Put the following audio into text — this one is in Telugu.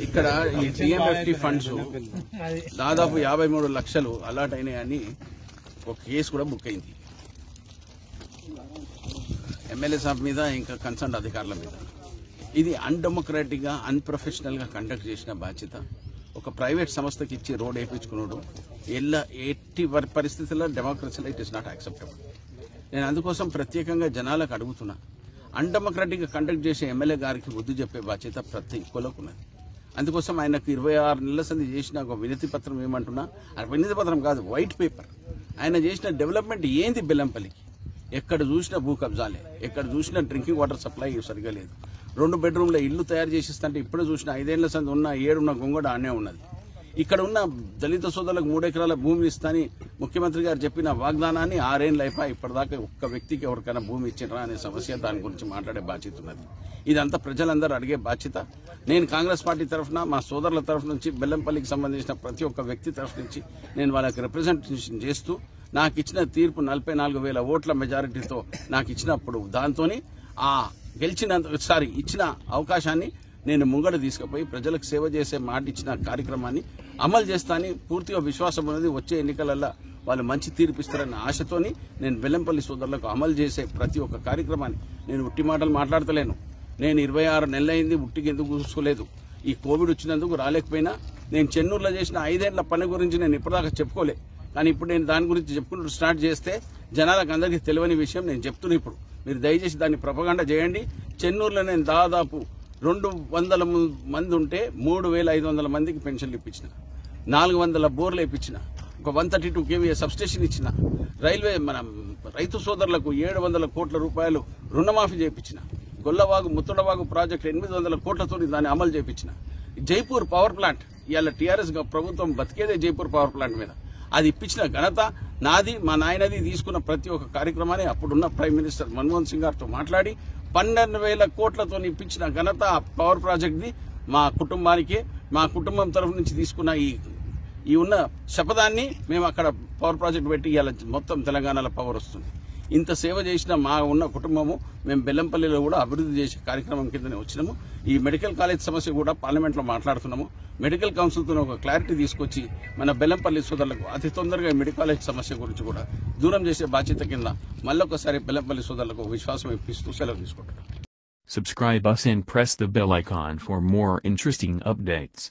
ఇక్కడ ఈ టీఎంఎఫ్టీ ఫండ్స్ దాదాపు యాభై మూడు లక్షలు అలాట్ అయినాయని ఒక కేసు కూడా బుక్ అయింది. ఎమ్మెల్యే సాబ్ మీద ఇంకా కన్సర్న్ అధికారుల మీద. ఇది అన్డెమోక్రాటిక్గా అన్ప్రొఫెషనల్గా కండక్ట్ చేసిన బాధ్యత. ఒక ప్రైవేట్ సంస్థకి ఇచ్చి రోడ్ వేయించుకున్నాడు ఎల్ల ఎట్టి పరి- పరిస్థితుల్లో డెమోక్రసీలో ఇట్ ఇస్ నాట్ యాక్సెప్టబుల్ నేను అందుకోసం ప్రత్యేకంగా జనాలకు అడుగుతున్నా. అన్డెమోక్రాటిక్గా కండక్ట్ చేసే ఎమ్మెల్యే గారికి బుద్ధి చెప్పే బాధ్యత ప్రతి ఒక్కరికి ఉన్నది అందుకోసం ఆయనకు ఇరవై ఆరు నెలల సంది చేసిన ఒక వినతి పత్రం ఏమంటున్నా? ఆ వినతి పత్రం కాదు వైట్ పేపర్ ఆయన చేసిన డెవలప్మెంట్ ఏంది బెల్లంపల్లికి? ఎక్కడ చూసినా భూ కబ్జాలే. ఎక్కడ చూసినా డ్రింకింగ్ వాటర్ సప్లై సరిగా లేదు. రెండు బెడ్రూమ్ల ఇల్లు తయారు చేసిస్తుంటే ఇప్పుడే చూసిన ఐదేళ్ళ సంది ఉన్న ఏడున్న గొంగడ ఆనే ఉన్నది. ఇక్కడ ఉన్న దళిత సోదరులకు మూడెకరాల భూమిని ఇస్తాని ముఖ్యమంత్రి గారు చెప్పిన వాగ్దానాన్ని ఆరేళ్ళైపా ఇప్పటిదాకా ఒక్క వ్యక్తికి ఎవరికైనా భూమి ఇచ్చినరా అనే సమస్య దాని గురించి మాట్లాడే బాధ్యత ఉన్నది. ఇదంతా ప్రజలందరూ అడిగే బాధ్యత. నేను కాంగ్రెస్ పార్టీ తరఫున మా సోదరుల తరఫు నుంచి బెల్లంపల్లికి సంబంధించిన ప్రతి ఒక్క వ్యక్తి తరఫు నుంచి నేను వాళ్ళకి రిప్రజెంటేషన్ చేస్తూ నాకు ఇచ్చిన తీర్పు నలభై నాలుగు వేల ఓట్ల మెజారిటీతో నాకు ఇచ్చినప్పుడు దాంతోని ఆ గెలిచినంత సారీ ఇచ్చిన అవకాశాన్ని నేను ముంగడ తీసుకుపోయి ప్రజలకు సేవ చేసే మాట ఇచ్చిన కార్యక్రమాన్ని అమలు చేస్తానని పూర్తిగా విశ్వాసం ఉన్నది. వచ్చే ఎన్నికలలో వాళ్ళు మంచి తీర్పిస్తారన్న ఆశతోని నేను బెల్లంపల్లి సోదరులకు అమలు చేసే ప్రతి ఒక్క కార్యక్రమాన్ని నేను ఉట్టి మాటలు మాట్లాడతలేను. నేను ఇరవై ఆరు నెలలైంది ఉట్టికి ఎందుకు చూసుకోలేదు ఈ కోవిడ్ వచ్చినందుకు రాలేకపోయినా నేను చెన్నూరులో చేసిన ఐదేళ్ళ పని గురించి నేను ఇప్పటిదాకా చెప్పుకోలే. కానీ ఇప్పుడు నేను దాని గురించి చెప్పుకుంటూ స్టార్ట్ చేస్తే జనాలకు అందరికీ తెలియని విషయం నేను చెప్తున్నా ఇప్పుడు. మీరు దయచేసి దాన్ని ప్రపగండ చేయండి. చెన్నూరులో నేను దాదాపు రెండు వందల మంది ఉంటే మూడు వేల ఐదు వందల మందికి పెన్షన్లు ఇప్పించిన. నాలుగు వందల బోర్లు ఇప్పించిన ఒక one thirty two KVA substation ఇచ్చిన. రైల్వే మన రైతు సోదరులకు ఏడు వందల కోట్ల రూపాయలు రుణమాఫీ చేయించిన గొల్లవాగు ముత్తడవాగు ప్రాజెక్టు ఎనిమిది వందల కోట్లతో దాన్ని అమలు చేయించిన జైపూర్ పవర్ ప్లాంట్ ఇవాళ టీఆర్ఎస్ ప్రభుత్వం బతికేదే జైపూర్ పవర్ ప్లాంట్ మీద. అది ఇప్పించిన ఘనత నాది మా నాయనది తీసుకున్న ప్రతి ఒక్క కార్యక్రమాన్ని అప్పుడున్న ప్రైమ్ మినిస్టర్ మన్మోహన్ సింగ్ గారితో మాట్లాడి పన్నెండు వేల కోట్లతో ఇప్పించిన ఘనత ఆ పవర్ ప్రాజెక్ట్ది మా కుటుంబానికి మా కుటుంబం తరఫు నుంచి తీసుకున్న ఈ ఈ ఉన్న శపథాన్ని మేము అక్కడ పవర్ ప్రాజెక్ట్ పెట్టి ఇవ్వాలి మొత్తం తెలంగాణలో పవర్ వస్తుంది. ఇంత సేవ చేసిన మా ఉన్న కుటుంబము మేము బెల్లంపల్లిలో కూడా అభివృద్ధి చేసే కార్యక్రమం కిందనే వచ్చినాము. ఈ మెడికల్ కాలేజ్ సమస్య కూడా పార్లమెంట్లో మాట్లాడుతున్నాము. మెడికల్ కౌన్సిల్తో ఒక క్లారిటీ తీసుకొచ్చి మన బెల్లంపల్లి సోదరులకు అతి తొందరగా ఈ మెడికల్ కాలేజ్ సమస్య గురించి కూడా దూరం చేసే బాధ్యత కింద మళ్ళొకసారి బెల్లంపల్లి సోదరులకు విశ్వాసం ఇప్పిస్తూ సెలవు తీసుకుంటున్నాం. Subscribe us and press the bell icon for more interesting updates.